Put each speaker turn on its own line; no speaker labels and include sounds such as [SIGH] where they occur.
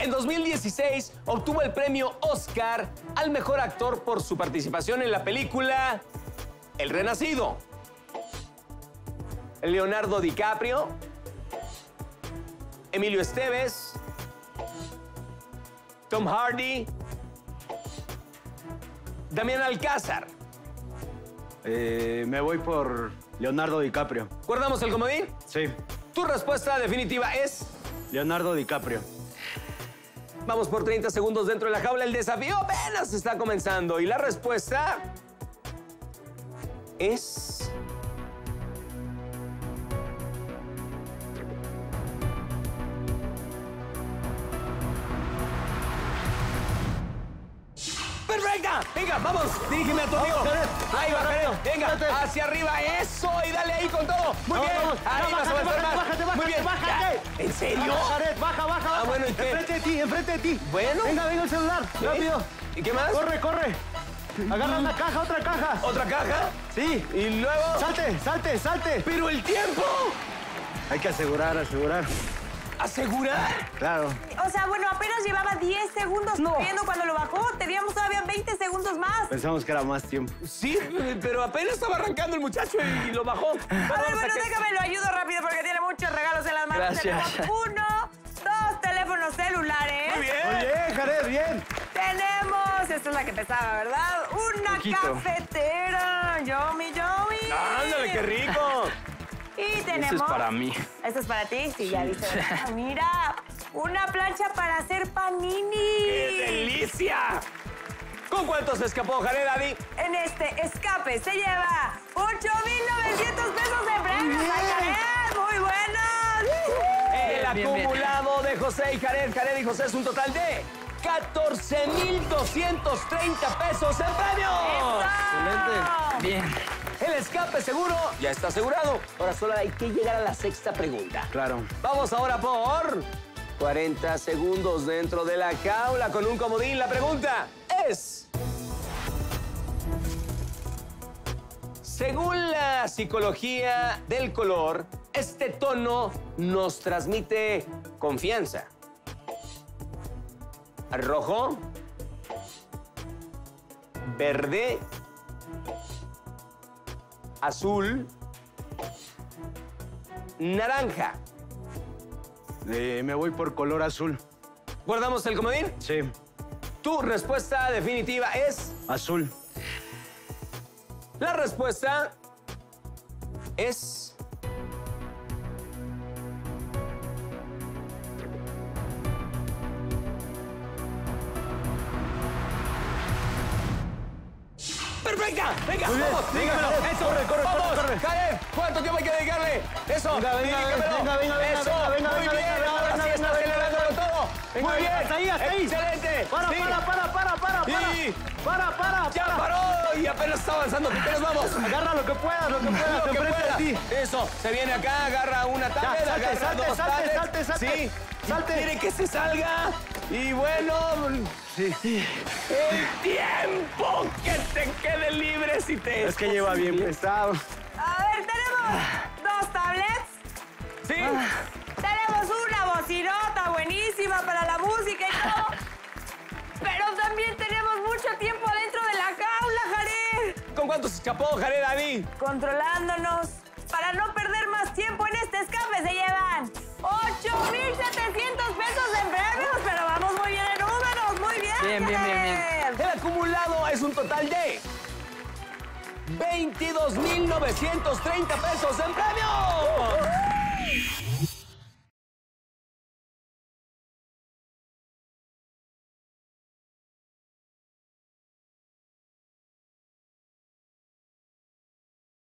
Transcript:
En 2016 obtuvo el premio Oscar al mejor actor por su participación en la película El Renacido. Leonardo DiCaprio, Emilio Esteves, Tom Hardy, Damián Alcázar.
Eh, me voy por Leonardo DiCaprio.
¿Guardamos el comodín?
Sí,
Tu respuesta definitiva es...
Leonardo DiCaprio.
Vamos por 30 segundos dentro de la jaula. El desafío apenas está comenzando. Y la respuesta es... ¡Perfecta! Venga, vamos, dirígeme a tu amigo. Ahí va. Venga, hacia arriba, eso, y dale ahí con todo. Muy bien. Ahí vas a serio?
Baja, Jared, baja, baja, baja.
Ah, bueno, ¿y qué?
Enfrente de ti, enfrente de ti.
Bueno.
Venga, venga el celular, rápido.
¿Y qué más?
Corre, corre. Agarra una caja, otra caja.
¿Otra caja?
Sí.
Y luego...
Salte, salte, salte.
¡Pero el tiempo!
Hay que asegurar, asegurar.
¿Asegurar?
Claro.
O sea, bueno, apenas llevaba 10 segundos
No.
corriendo cuando lo bajó. Teníamos todavía 20 segundos más.
Pensamos que era más tiempo.
Sí, pero apenas estaba arrancando el muchacho y lo bajó.
A ver, bueno, déjame lo ayudo rápido porque tiene muchos regalos en las manos.
Gracias.
Tenemos uno, dos teléfonos celulares.
Muy bien.
Bien, Jared, bien.
Tenemos, esta es la que pesaba, ¿verdad? Una
Poquito.
cafetera. Yomi, yomi.
Ándale, qué rico.
Y tenemos.
mí.
Esto es para ti, sí, ya viste. ¿verdad? [LAUGHS] Mira, una plancha para hacer panini.
¡Qué delicia! ¿Con cuánto se escapó, Jared Daddy?
En este escape se lleva 8,900 pesos de premios. ¡Ay, Jared! ¡Muy buenos!
El
bien, bien.
acumulado de José y Jared, Jared y José es un total de 14,230 pesos en premios.
¡Eso!
Bien.
El escape seguro ya está asegurado. Ahora solo hay que llegar a la sexta pregunta.
Claro.
Vamos ahora por 40 segundos dentro de la jaula con un comodín. La pregunta es... Según la psicología del color, este tono nos transmite confianza. Rojo, verde, azul, naranja.
Eh, me voy por color azul.
¿Guardamos el comodín?
Sí,
Tu respuesta definitiva es...
azul.
La respuesta es... ¡Perfecta! ¡Venga,
Muy bien,
vamos!
venga,
dígamelo. ¡Eso!
corre, corre,
¡Vamos!
corre, corre.
¿cuánto tiempo hay que dedicarle? ¡Eso!
Venga, venga,
dígamelo.
venga, venga, venga,
¡Eso!
venga, venga,
¡Muy
venga,
bien!
venga,
¡Ahora
venga,
sí
venga,
está
venga,
acelerándolo todo!
Venga,
¡Muy bien!
hasta ahí, hasta ahí.
¡Excelente!
Para,
Sí.
para, para, para, para, para.
Sí.
Para, para,
¡Ya paró! Y apenas está avanzando. ¿Qué nos vamos?
Agarra lo que puedas, lo que puedas,
Lo que
enfrente
pueda.
de ti.
Eso, se viene acá, agarra una tablet,
salte,
agarra
salte,
dos
salte,
tablets.
salte, salte.
Sí,
Salte.
Quiere que se salga. Y bueno,
Sí.
el tiempo quede libre si te
Es que lleva bien pesado.
A ver, tenemos dos tablets.
Sí.
Tenemos una bocinota buenísima para la música y todo. [LAUGHS] Pero también tenemos mucho tiempo adentro de la jaula, Jared.
¿Con cuánto se escapó, Jared Dani?
Controlándonos. Para no perder más tiempo en este escape se llevan 8,700 pesos en premios. Pero vamos muy bien en números. Muy bien,
Bien, bien, bien,
acumulado es un total de 22,930 pesos en premios.